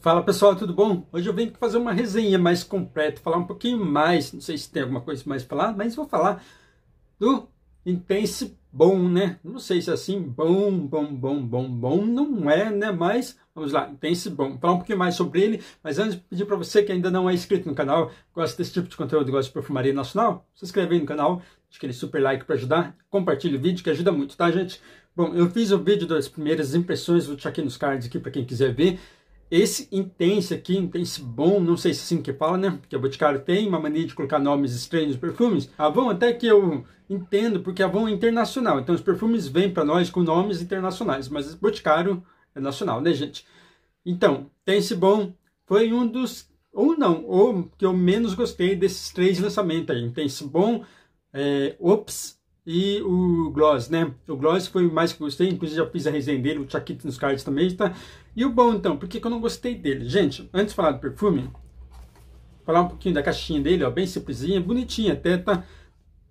Fala pessoal, tudo bom? Hoje eu venho fazer uma resenha mais completa, falar um pouquinho mais, não sei se tem alguma coisa mais para falar, mas vou falar do Intense Bom, né? Não sei se é assim, bom, bom, bom, bom, bom, não é, né? Mas vamos lá, Intense Bom. Falar um pouquinho mais sobre ele, mas antes pedir para você que ainda não é inscrito no canal, gosta desse tipo de conteúdo, gosta de perfumaria nacional, se inscreve aí no canal, deixa aquele super like para ajudar, compartilha o vídeo que ajuda muito, tá gente? Bom, eu fiz o vídeo das primeiras impressões, vou deixar aqui nos cards aqui para quem quiser ver. Esse Intense aqui, Intense Bom, não sei se é assim que fala, né? Porque a Boticário tem uma mania de colocar nomes estranhos nos perfumes. A Avon até que eu entendo, porque a Avon é internacional. Então os perfumes vêm para nós com nomes internacionais, mas Boticário é nacional, né, gente? Então, Intense Bom foi um dos, ou não, ou que eu menos gostei desses três lançamentos aí. Intense Bom, é, Ops e o Gloss, né? O Gloss foi o mais que gostei, inclusive já fiz a resenha dele, o Chaquito nos cards também, tá? E o bom, então, por que, que eu não gostei dele? Gente, antes de falar do perfume, falar um pouquinho da caixinha dele, ó, bem simplesinha, bonitinha até, tá?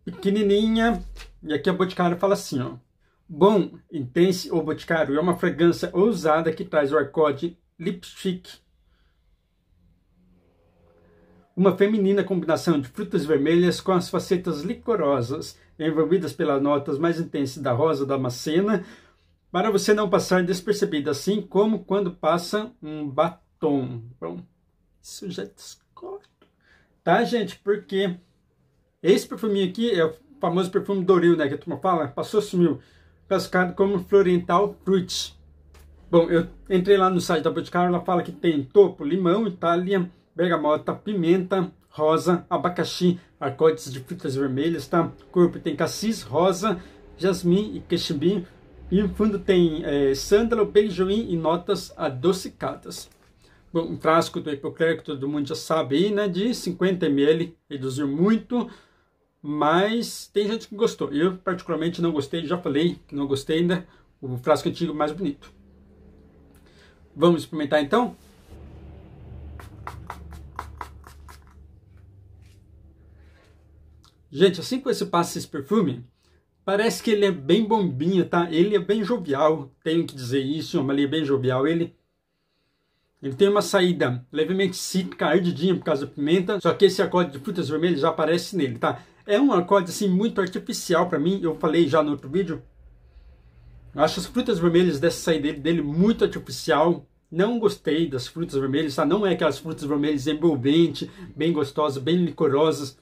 Pequenininha, e aqui a Boticário fala assim, ó. Bom, Intense ou Boticário é uma fragrância ousada que traz o arcode Lipstick uma feminina combinação de frutas vermelhas com as facetas licorosas, envolvidas pelas notas mais intensas da rosa da macena, para você não passar despercebido, assim como quando passa um batom. Bom, isso já discordo. Tá, gente? Porque esse perfuminho aqui é o famoso perfume Doril, né? Que a turma fala, passou, sumiu. Classificado como Florental Fruit. Bom, eu entrei lá no site da Boticário, ela fala que tem topo, limão, Itália, bergamota, pimenta, rosa, abacaxi, arcotes de frutas vermelhas, tá? Corpo tem cassis, rosa, jasmim e queiximbi. E no fundo tem é, sândalo, beijoim e notas adocicadas. Bom, um frasco do Epocler, que todo mundo já sabe aí, né? De 50 ml, reduziu muito, mas tem gente que gostou. Eu, particularmente, não gostei, já falei que não gostei ainda. O frasco antigo mais bonito. Vamos experimentar então? Gente, assim que você passa esse perfume, parece que ele é bem bombinha, tá? Ele é bem jovial, tenho que dizer isso, uma linha bem jovial. Ele, ele tem uma saída levemente cítrica, ardidinha por causa da pimenta, só que esse acorde de frutas vermelhas já aparece nele, tá? É um acorde, assim, muito artificial para mim, eu falei já no outro vídeo. Eu acho as frutas vermelhas dessa saída dele, dele muito artificial, não gostei das frutas vermelhas, tá? Não é aquelas frutas vermelhas envolventes, bem gostosas, bem licorosas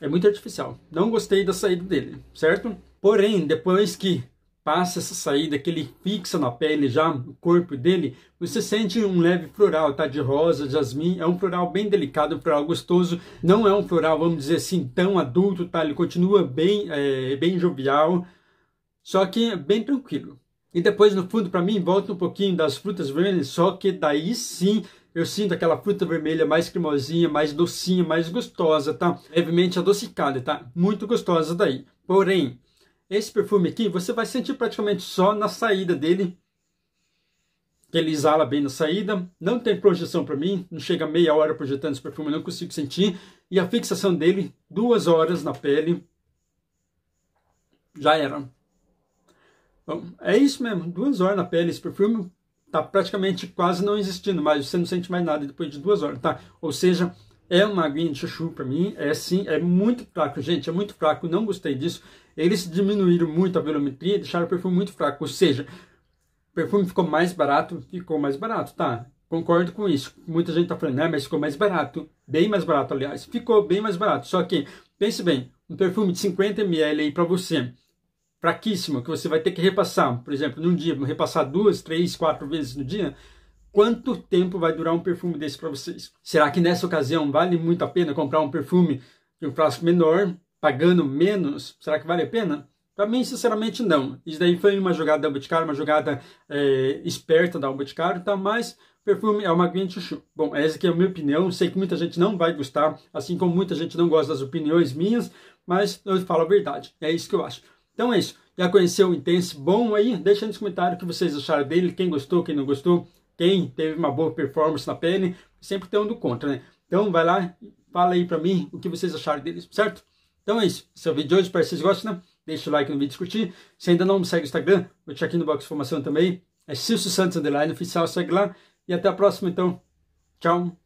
é muito artificial. Não gostei da saída dele, certo? Porém, depois que passa essa saída, que ele fixa na pele já, o corpo dele, você sente um leve floral, tá? De rosa, jasmim, é um floral bem delicado, um floral gostoso, não é um floral, vamos dizer assim, tão adulto, tá? Ele continua bem, é, bem jovial, só que é bem tranquilo. E depois, no fundo, para mim, volta um pouquinho das frutas vermelhas, só que daí sim eu sinto aquela fruta vermelha mais cremosinha, mais docinha, mais gostosa, tá? Levemente adocicada, tá? Muito gostosa daí. Porém, esse perfume aqui você vai sentir praticamente só na saída dele. Ele exala bem na saída. Não tem projeção para mim. Não chega meia hora projetando esse perfume, não consigo sentir. E a fixação dele, duas horas na pele. Já era. Bom, é isso mesmo. Duas horas na pele esse perfume tá praticamente quase não existindo mais, você não sente mais nada depois de duas horas, tá? Ou seja, é uma aguinha de chuchu para mim, é sim, é muito fraco, gente, é muito fraco, não gostei disso. Eles diminuíram muito a velometria, deixaram o perfume muito fraco, ou seja, o perfume ficou mais barato, ficou mais barato, tá? Concordo com isso. Muita gente tá falando, né, mas ficou mais barato, bem mais barato, aliás. Ficou bem mais barato, só que, pense bem, um perfume de 50 ml aí para você, fraquíssimo, que você vai ter que repassar, por exemplo, num dia, repassar duas, três, quatro vezes no dia, quanto tempo vai durar um perfume desse para vocês? Será que nessa ocasião vale muito a pena comprar um perfume de um frasco menor, pagando menos? Será que vale a pena? Para mim, sinceramente, não. Isso daí foi uma jogada da Boticário, uma jogada é, esperta da Boticário, tá? Mas perfume é uma aguinha de chuchu. Bom, essa aqui é a minha opinião. Sei que muita gente não vai gostar, assim como muita gente não gosta das opiniões minhas, mas eu falo a verdade. É isso que eu acho. Então é isso. Já conheceu o Intense Bom aí? Deixa nos comentários o que vocês acharam dele, quem gostou, quem não gostou, quem teve uma boa performance na pele. Sempre tem um do contra, né? Então vai lá, fala aí pra mim o que vocês acharam dele, certo? Então é isso. Esse é o vídeo de hoje, espero que vocês gostem, né? Deixa o like no vídeo curtir. Se ainda não me segue no Instagram, vou deixar aqui no box de informação também. É Silcio Santos Underline Oficial, segue lá. E até a próxima, então. Tchau.